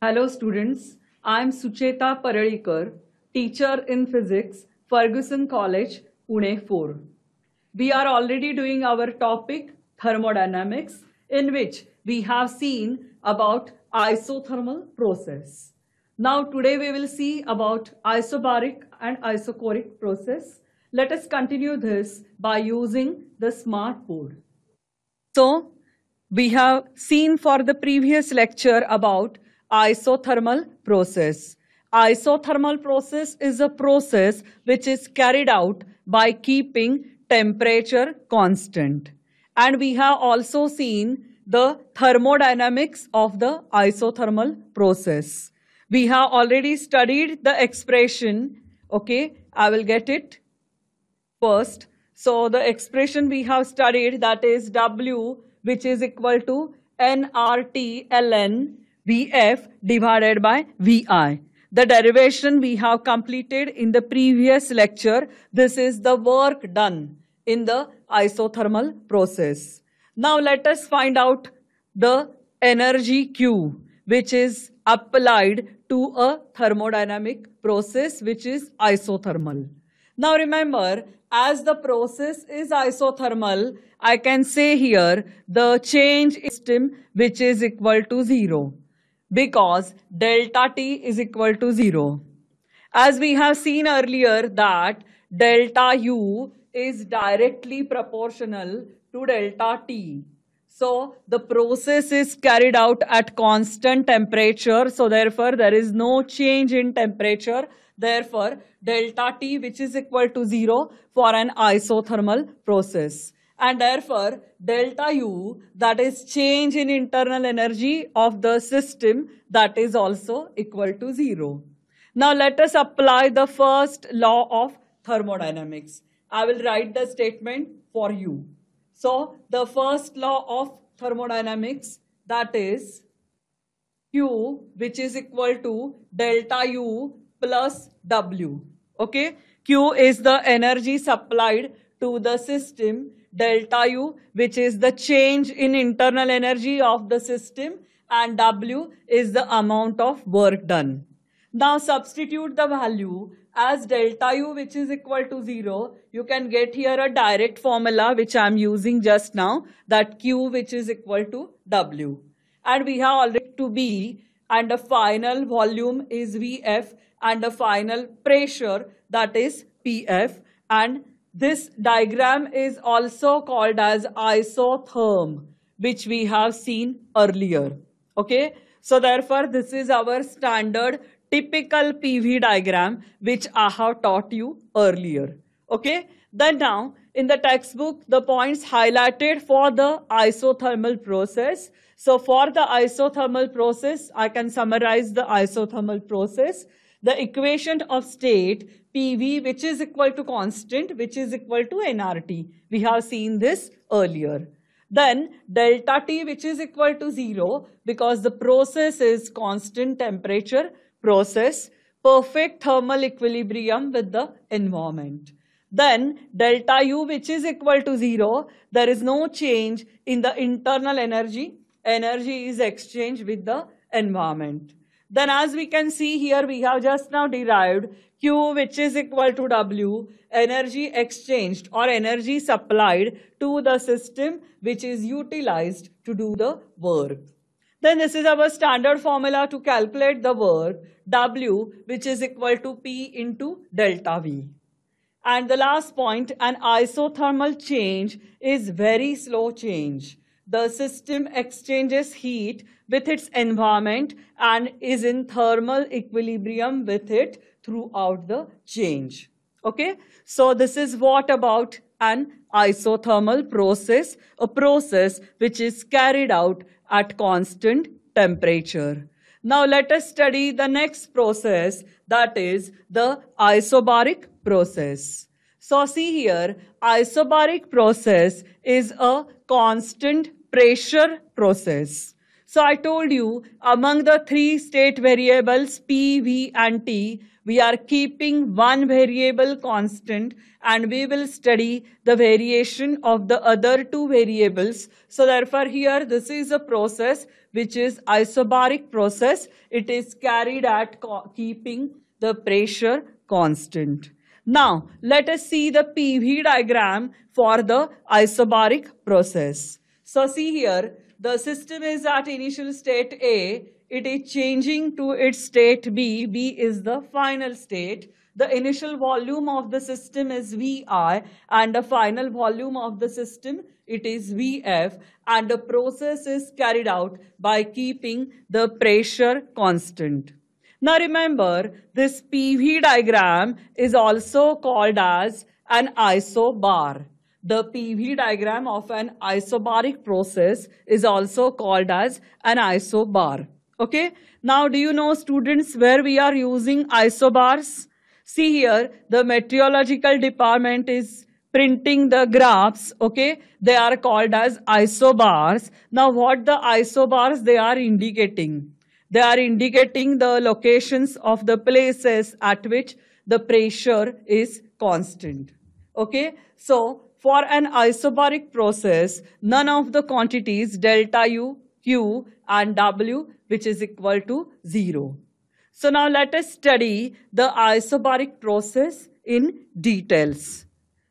Hello students, I am Sucheta Parlikar, teacher in physics, Fergusson College, Pune 4. We are already doing our topic thermodynamics in which we have seen about isothermal process. Now today we will see about isobaric and isochoric process. Let us continue this by using the smart board. So we have seen for the previous lecture about isothermal process. Isothermal process is a process which is carried out by keeping temperature constant. And we have also seen the thermodynamics of the isothermal process. We have already studied the expression. Okay, I will get it first. So the expression we have studied that is W which is equal to nRT ln Vf divided by Vi. The derivation we have completed in the previous lecture. This is the work done in the isothermal process. Now let us find out the energy Q which is applied to a thermodynamic process which is isothermal. Now remember as the process is isothermal I can say here the change in system which is equal to 0 because delta T is equal to 0. As we have seen earlier that delta U is directly proportional to delta T. So the process is carried out at constant temperature. So therefore there is no change in temperature. Therefore delta T which is equal to 0 for an isothermal process and therefore delta U that is change in internal energy of the system that is also equal to 0. Now let us apply the first law of thermodynamics. I will write the statement for you. So the first law of thermodynamics that is Q which is equal to delta U plus W. Okay. Q is the energy supplied to the system delta U, which is the change in internal energy of the system, and W is the amount of work done. Now substitute the value as delta U, which is equal to 0. You can get here a direct formula, which I'm using just now, that Q, which is equal to W. And we have already to be and the final volume is VF, and the final pressure, that is PF, and this diagram is also called as isotherm, which we have seen earlier. Okay. So therefore, this is our standard typical PV diagram, which I have taught you earlier. Okay. Then now, in the textbook, the points highlighted for the isothermal process. So for the isothermal process, I can summarize the isothermal process. The equation of state PV which is equal to constant which is equal to nRT. We have seen this earlier. Then delta T which is equal to 0 because the process is constant temperature process, perfect thermal equilibrium with the environment. Then delta U which is equal to 0, there is no change in the internal energy. Energy is exchanged with the environment. Then as we can see here, we have just now derived Q which is equal to W, energy exchanged or energy supplied to the system which is utilized to do the work. Then this is our standard formula to calculate the work, W which is equal to P into delta V. And the last point, an isothermal change is very slow change. The system exchanges heat with its environment and is in thermal equilibrium with it throughout the change. Okay, so this is what about an isothermal process, a process which is carried out at constant temperature. Now let us study the next process that is the isobaric process. So see here, isobaric process is a constant pressure process. So I told you among the three state variables P, V and T, we are keeping one variable constant and we will study the variation of the other two variables. So therefore here this is a process which is isobaric process. It is carried at keeping the pressure constant. Now, let us see the PV diagram for the isobaric process. So see here, the system is at initial state A, it is changing to its state B, B is the final state. The initial volume of the system is VI and the final volume of the system, it is VF and the process is carried out by keeping the pressure constant. Now remember, this PV diagram is also called as an isobar. The PV diagram of an isobaric process is also called as an isobar. Okay. Now, do you know students where we are using isobars? See here, the meteorological department is printing the graphs, okay? They are called as isobars. Now, what the isobars they are indicating? They are indicating the locations of the places at which the pressure is constant. Okay, so for an isobaric process, none of the quantities delta U, Q and W which is equal to 0. So now let us study the isobaric process in details.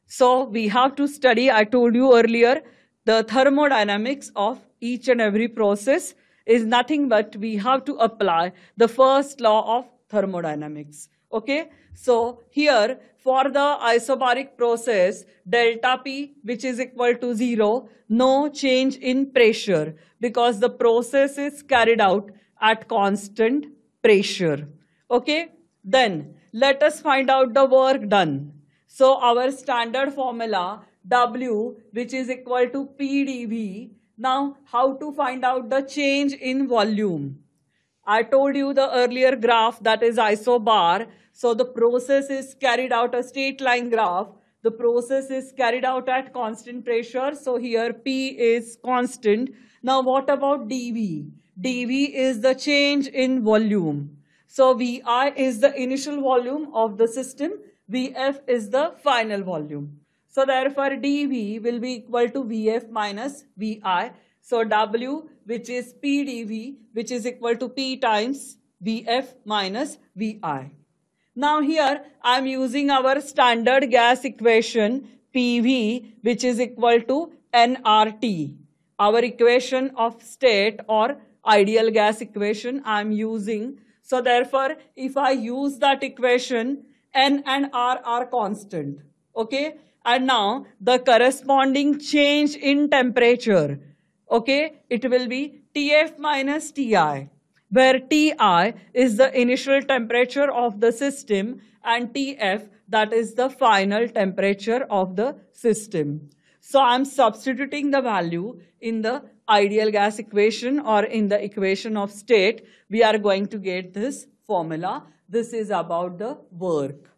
So we have to study, I told you earlier, the thermodynamics of each and every process is nothing but we have to apply the first law of thermodynamics. Okay, so here for the isobaric process, delta P, which is equal to zero, no change in pressure because the process is carried out at constant pressure. Okay, then let us find out the work done. So our standard formula W, which is equal to PdV, now, how to find out the change in volume? I told you the earlier graph that is isobar. So the process is carried out a straight line graph. The process is carried out at constant pressure. So here P is constant. Now what about dV? dV is the change in volume. So VI is the initial volume of the system. VF is the final volume. So therefore dV will be equal to Vf minus Vi. So W which is PdV which is equal to P times Vf minus Vi. Now here I am using our standard gas equation PV which is equal to nRT. Our equation of state or ideal gas equation I am using. So therefore if I use that equation N and R are constant. Okay. And now the corresponding change in temperature, okay, it will be Tf minus Ti, where Ti is the initial temperature of the system and Tf that is the final temperature of the system. So I'm substituting the value in the ideal gas equation or in the equation of state. We are going to get this formula. This is about the work.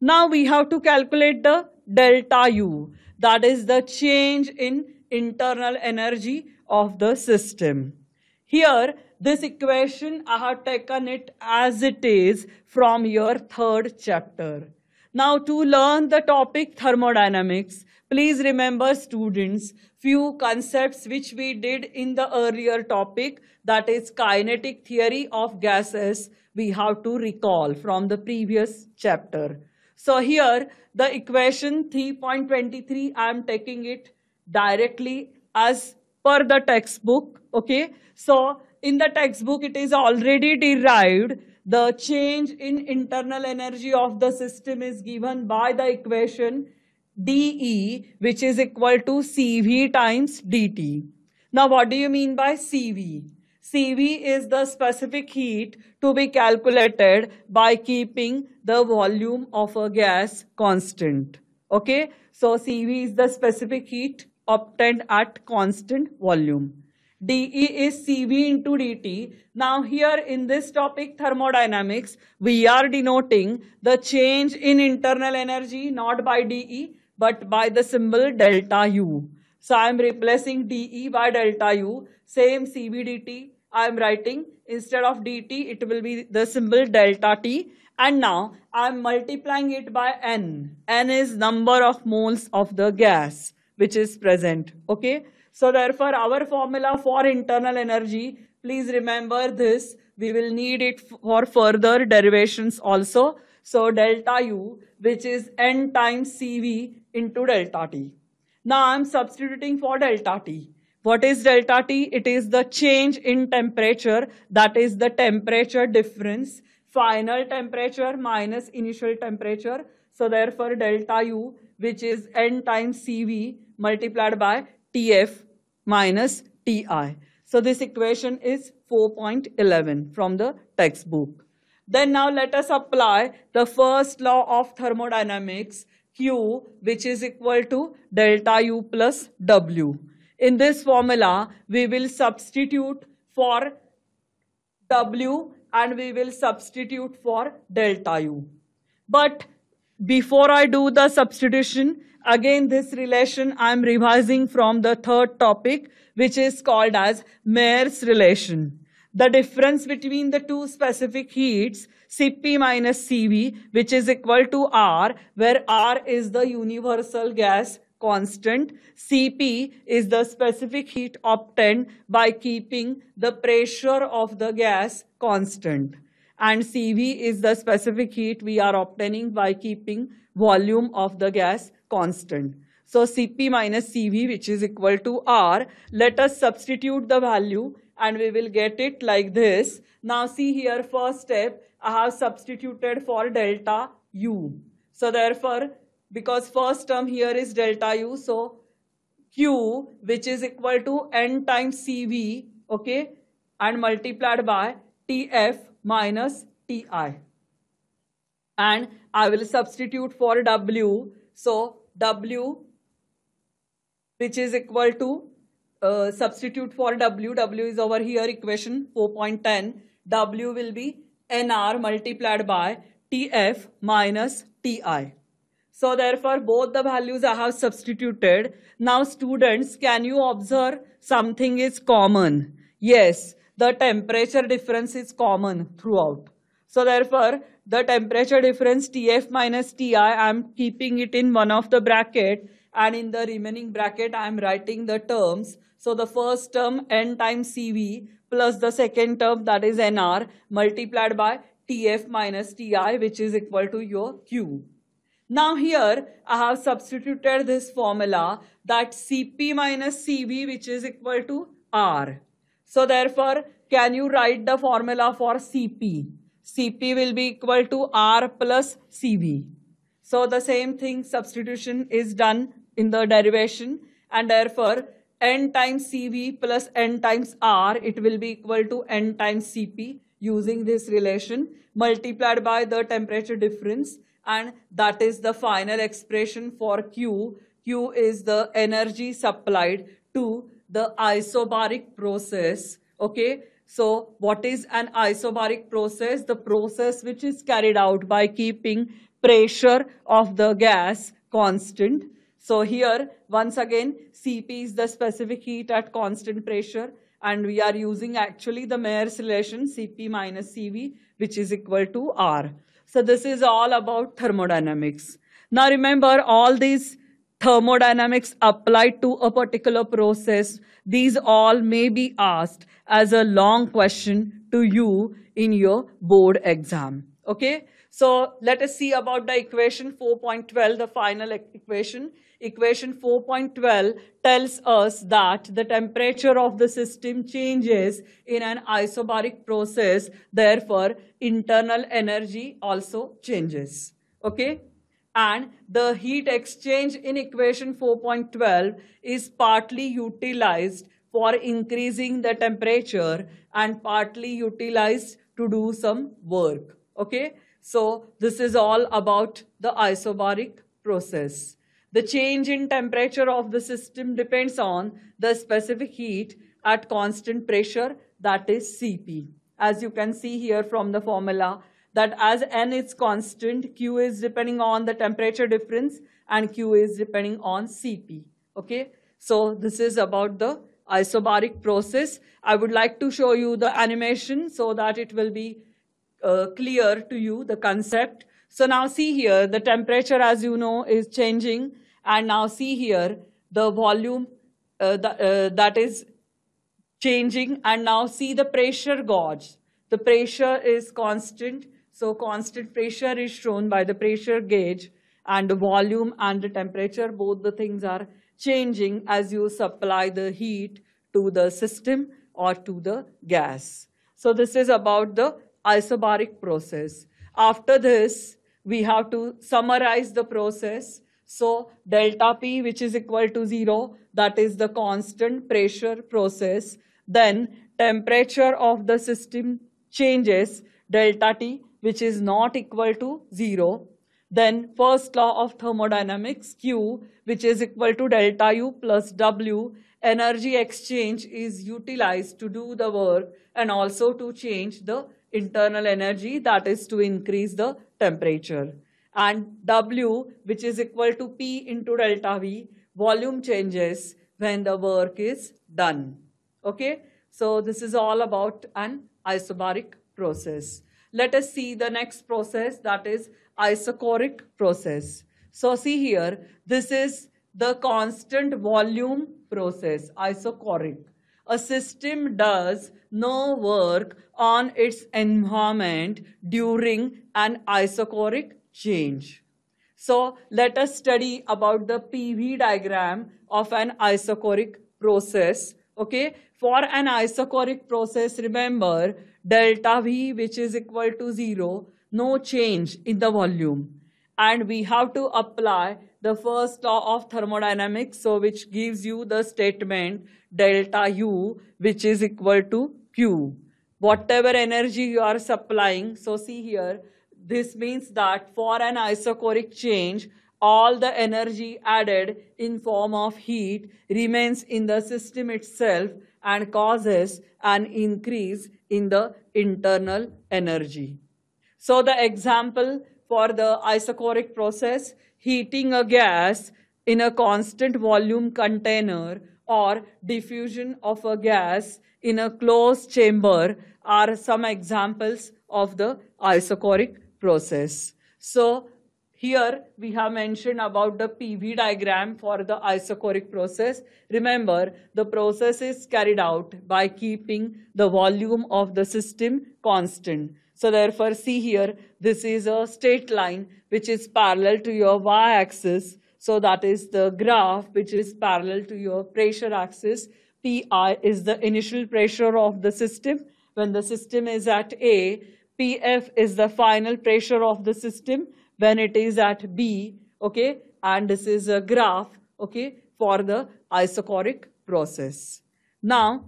Now we have to calculate the delta U. That is the change in internal energy of the system. Here, this equation, I have taken it as it is from your third chapter. Now, to learn the topic thermodynamics, please remember students, few concepts which we did in the earlier topic, that is kinetic theory of gases, we have to recall from the previous chapter. So here the equation 3.23, I am taking it directly as per the textbook. Okay. So in the textbook, it is already derived. The change in internal energy of the system is given by the equation dE, which is equal to CV times dt. Now, what do you mean by CV? CV is the specific heat to be calculated by keeping the volume of a gas constant. Okay, so CV is the specific heat obtained at constant volume. dE is CV into dt. Now here in this topic thermodynamics, we are denoting the change in internal energy not by dE but by the symbol delta U. So I am replacing dE by delta U, same CV dt I am writing instead of dt, it will be the symbol delta t. And now I am multiplying it by n. n is number of moles of the gas which is present. Okay. So therefore our formula for internal energy, Please remember this. We will need it for further derivations also. So delta U, which is N times CV into delta T. Now I'm substituting for delta T. What is delta T? It is the change in temperature. That is the temperature difference. Final temperature minus initial temperature. So therefore delta U, which is N times CV multiplied by TF minus TI. So this equation is 4.11 from the textbook. Then now let us apply the first law of thermodynamics Q which is equal to delta U plus W. In this formula, we will substitute for W and we will substitute for delta U. But before I do the substitution, again this relation I am revising from the third topic, which is called as Mayer's relation. The difference between the two specific heats, Cp minus Cv, which is equal to R, where R is the universal gas constant. Cp is the specific heat obtained by keeping the pressure of the gas constant. And Cv is the specific heat we are obtaining by keeping volume of the gas constant. So Cp minus Cv, which is equal to R, let us substitute the value and we will get it like this. Now see here, first step, I have substituted for delta U. So therefore, because first term here is delta u. So Q, which is equal to N times CV, okay, and multiplied by TF minus TI. And I will substitute for W. So W, which is equal to, uh, substitute for W. W is over here, equation 4.10. W will be NR multiplied by TF minus TI. So therefore, both the values I have substituted. Now students, can you observe something is common? Yes, the temperature difference is common throughout. So therefore, the temperature difference TF minus TI, I am keeping it in one of the bracket and in the remaining bracket, I am writing the terms. So the first term N times CV plus the second term that is NR multiplied by TF minus TI which is equal to your Q. Now here I have substituted this formula that Cp minus Cv which is equal to R. So therefore can you write the formula for Cp? Cp will be equal to R plus Cv. So the same thing substitution is done in the derivation and therefore n times Cv plus n times R it will be equal to n times Cp using this relation multiplied by the temperature difference and that is the final expression for Q. Q is the energy supplied to the isobaric process. Okay. So what is an isobaric process? The process which is carried out by keeping pressure of the gas constant. So here, once again, Cp is the specific heat at constant pressure and we are using actually the Mayer's relation Cp minus Cv which is equal to R. So this is all about thermodynamics. Now remember all these thermodynamics applied to a particular process. These all may be asked as a long question to you in your board exam. Okay. So let us see about the equation 4.12, the final equation. Equation 4.12 tells us that the temperature of the system changes in an isobaric process. Therefore, internal energy also changes. Okay? And the heat exchange in equation 4.12 is partly utilized for increasing the temperature and partly utilized to do some work. Okay? So this is all about the isobaric process. The change in temperature of the system depends on the specific heat at constant pressure, that is Cp. As you can see here from the formula, that as N is constant, Q is depending on the temperature difference and Q is depending on Cp. Okay, so this is about the isobaric process. I would like to show you the animation so that it will be uh, clear to you, the concept. So now see here, the temperature as you know is changing and now see here the volume uh, th uh, that is changing and now see the pressure gauge. The pressure is constant. So constant pressure is shown by the pressure gauge and the volume and the temperature, both the things are changing as you supply the heat to the system or to the gas. So this is about the isobaric process. After this, we have to summarize the process. So delta P, which is equal to zero, that is the constant pressure process. Then temperature of the system changes, delta T, which is not equal to zero. Then first law of thermodynamics, Q, which is equal to delta U plus W, energy exchange is utilized to do the work and also to change the internal energy, that is to increase the temperature. And W, which is equal to P into delta V, volume changes when the work is done. Okay, so this is all about an isobaric process. Let us see the next process that is isochoric process. So see here, this is the constant volume process, isochoric. A system does no work on its environment during an isochoric change. So let us study about the PV diagram of an isochoric process. Okay, for an isochoric process, remember delta V which is equal to zero, no change in the volume. And we have to apply the first law of thermodynamics, so which gives you the statement delta U which is equal to Q. Whatever energy you are supplying, so see here, this means that for an isochoric change, all the energy added in form of heat remains in the system itself and causes an increase in the internal energy. So the example for the isochoric process, heating a gas in a constant volume container or diffusion of a gas in a closed chamber are some examples of the isochoric process. So here we have mentioned about the PV diagram for the isochoric process. Remember, the process is carried out by keeping the volume of the system constant. So therefore, see here, this is a straight line which is parallel to your y-axis. So that is the graph which is parallel to your pressure axis. Pi is the initial pressure of the system. When the system is at A, Pf is the final pressure of the system when it is at B, okay? And this is a graph, okay, for the isochoric process. Now,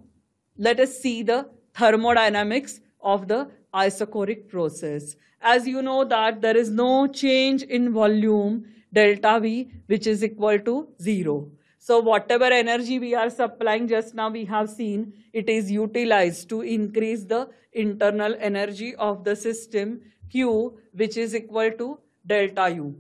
let us see the thermodynamics of the isochoric process. As you know that there is no change in volume delta V which is equal to zero. So whatever energy we are supplying just now we have seen it is utilized to increase the internal energy of the system Q which is equal to delta U.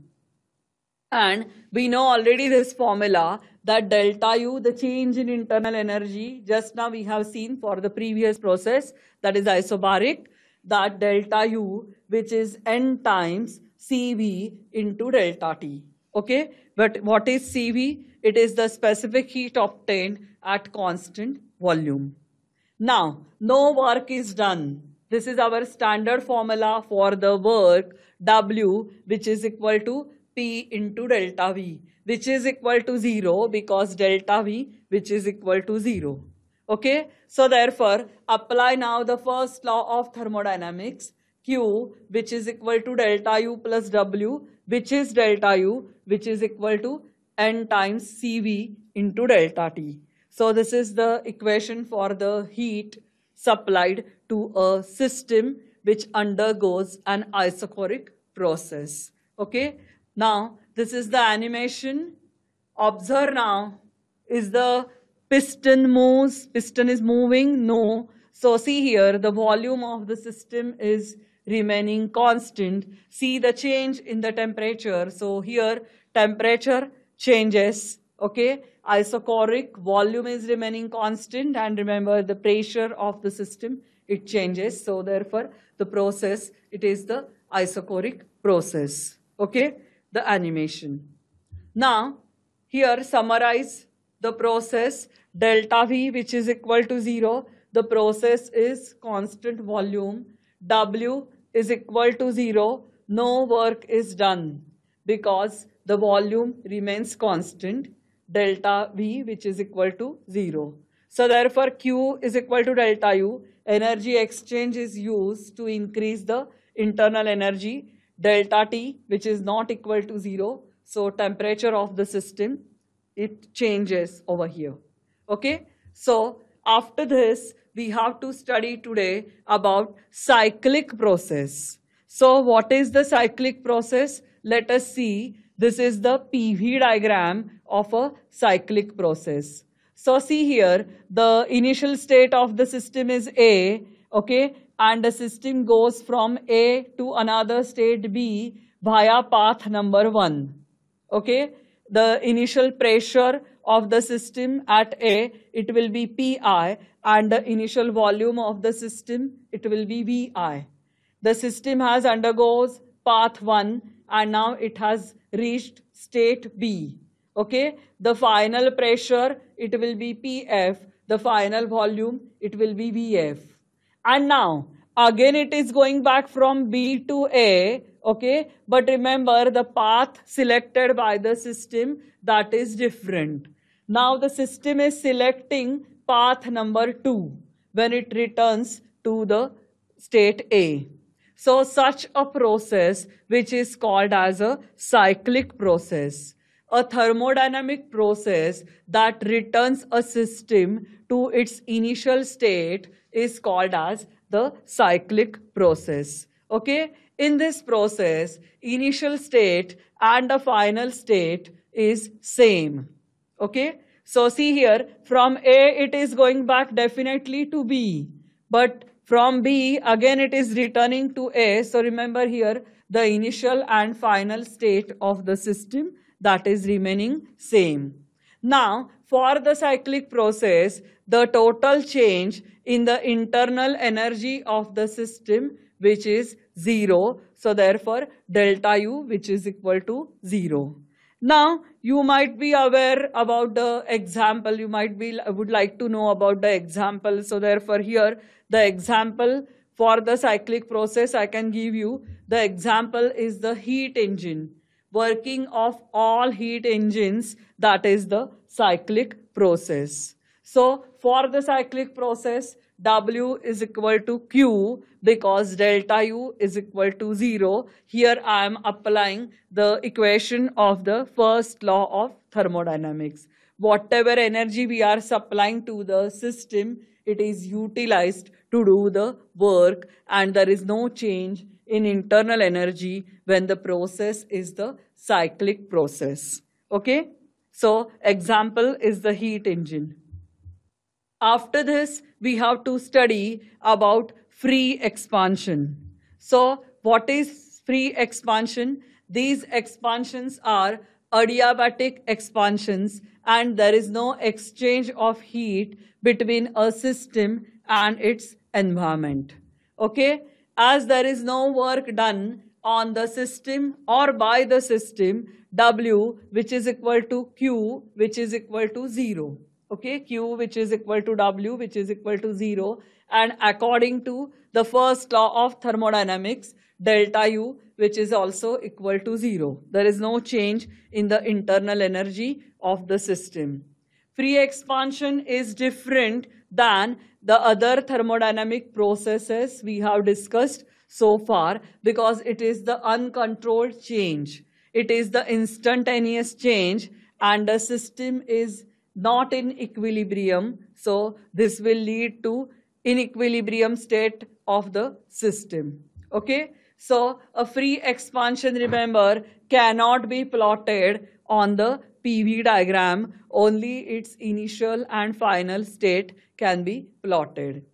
And we know already this formula that delta U, the change in internal energy, just now we have seen for the previous process, that is isobaric, that delta U, which is N times CV into delta T. Okay, but what is CV? It is the specific heat obtained at constant volume. Now, no work is done. This is our standard formula for the work W, which is equal to P into delta V, which is equal to 0 because delta V, which is equal to 0. Okay, so therefore, apply now the first law of thermodynamics, Q, which is equal to delta U plus W, which is delta U, which is equal to N times CV into delta T. So this is the equation for the heat supplied to a system which undergoes an isochoric process. Okay, now this is the animation. Observe now, is the piston moves, piston is moving? No. So see here, the volume of the system is remaining constant. See the change in the temperature. So here, temperature changes, okay? Isochoric volume is remaining constant and remember the pressure of the system, it changes. So therefore, the process, it is the isochoric process. Okay, the animation. Now, here summarize the process. delta V which is equal to 0, the process is constant volume. W is equal to 0, no work is done because the volume remains constant, delta V which is equal to 0. So therefore Q is equal to delta U. Energy exchange is used to increase the internal energy delta T which is not equal to 0. So temperature of the system, it changes over here. Okay. So after this, we have to study today about cyclic process. So what is the cyclic process? Let us see. This is the PV diagram of a cyclic process. So see here, the initial state of the system is A, okay, and the system goes from A to another state B via path number one, okay. The initial pressure of the system at A, it will be Pi, and the initial volume of the system, it will be Vi. The system has undergoes path 1 and now it has reached state B. Okay, the final pressure, it will be PF, the final volume, it will be VF. And now, again it is going back from B to A, okay, but remember the path selected by the system, that is different. Now the system is selecting path number 2 when it returns to the state A. So such a process which is called as a cyclic process, a thermodynamic process that returns a system to its initial state is called as the cyclic process. Okay, in this process, initial state and the final state is same. Okay, so see here, from A it is going back definitely to B, but from B again it is returning to A. So remember here, the initial and final state of the system that is remaining same. Now, for the cyclic process, the total change in the internal energy of the system, which is zero. So therefore, delta U, which is equal to zero. Now, you might be aware about the example. You might be would like to know about the example. So therefore, here the example for the cyclic process I can give you. The example is the heat engine. Working of all heat engines, that is the cyclic process. So for the cyclic process, W is equal to Q because delta U is equal to 0. Here I am applying the equation of the first law of thermodynamics. Whatever energy we are supplying to the system, it is utilized to do the work and there is no change in internal energy when the process is the cyclic process. Okay? So example is the heat engine. After this, we have to study about free expansion. So what is free expansion? These expansions are adiabatic expansions and there is no exchange of heat between a system and its environment. Okay? As there is no work done on the system or by the system, W which is equal to Q which is equal to 0 okay? Q which is equal to w which is equal to 0 and according to the first law of thermodynamics delta u which is also equal to 0 there is no change in the internal energy of the system. Free expansion is different than the other thermodynamic processes we have discussed so far because it is the uncontrolled change it is the instantaneous change and the system is not in equilibrium. So this will lead to inequilibrium state of the system. Okay. So a free expansion, remember, cannot be plotted on the PV diagram. Only its initial and final state can be plotted.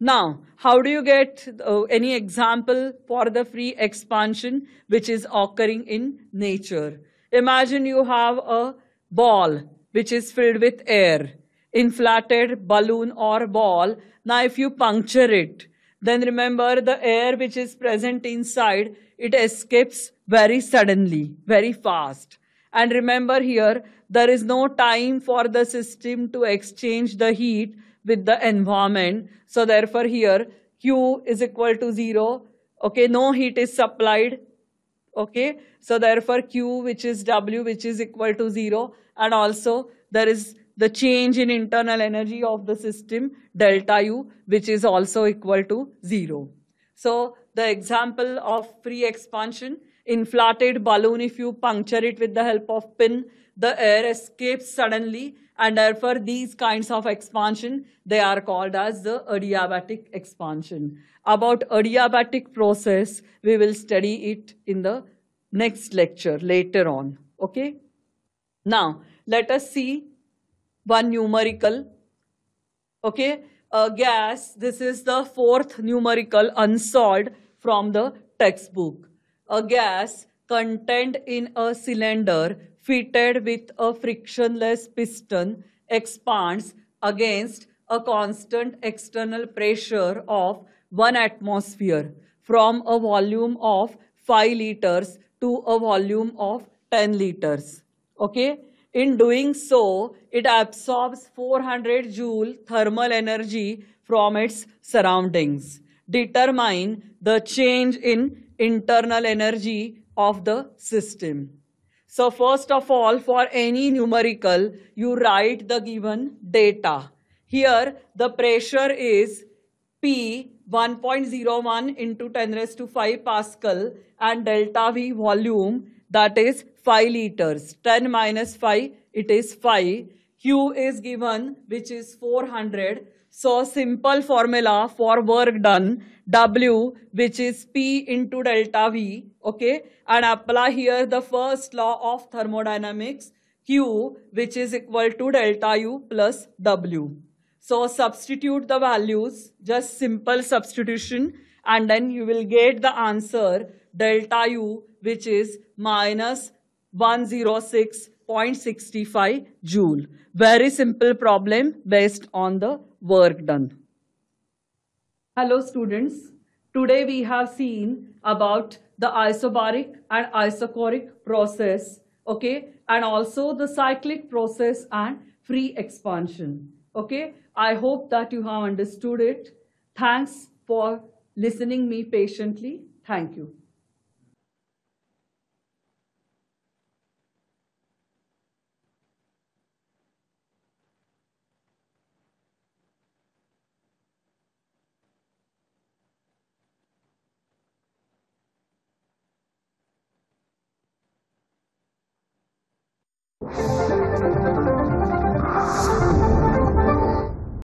Now, how do you get uh, any example for the free expansion which is occurring in nature? Imagine you have a ball which is filled with air, inflated balloon or ball. Now if you puncture it, then remember the air which is present inside, it escapes very suddenly, very fast. And remember here, there is no time for the system to exchange the heat with the environment. So therefore here, Q is equal to zero. Okay, no heat is supplied. Okay, so therefore Q, which is W, which is equal to zero. And also there is the change in internal energy of the system, delta U, which is also equal to zero. So the example of free expansion, inflated balloon, if you puncture it with the help of pin, the air escapes suddenly and therefore these kinds of expansion, they are called as the adiabatic expansion. About adiabatic process, we will study it in the next lecture later on. Okay? Now, let us see one numerical. Okay? A gas, this is the fourth numerical unsolved from the textbook. A gas contained in a cylinder fitted with a frictionless piston expands against a constant external pressure of 1 atmosphere from a volume of 5 liters to a volume of 10 liters. Okay? In doing so, it absorbs 400 joule thermal energy from its surroundings. Determine the change in internal energy of the system. So first of all, for any numerical, you write the given data. Here, the pressure is P 1.01 into 10 raised to 5 Pascal and delta V volume that is 5 liters. 10 minus 5, it is 5. Q is given, which is 400. So simple formula for work done, W, which is P into delta V, okay? And apply here the first law of thermodynamics, Q, which is equal to delta U plus W. So substitute the values, just simple substitution, and then you will get the answer delta U, which is minus 106.65 joule. Very simple problem based on the work done. Hello students. Today we have seen about the isobaric and isochoric process, okay, and also the cyclic process and free expansion, okay. I hope that you have understood it. Thanks for listening me patiently. Thank you.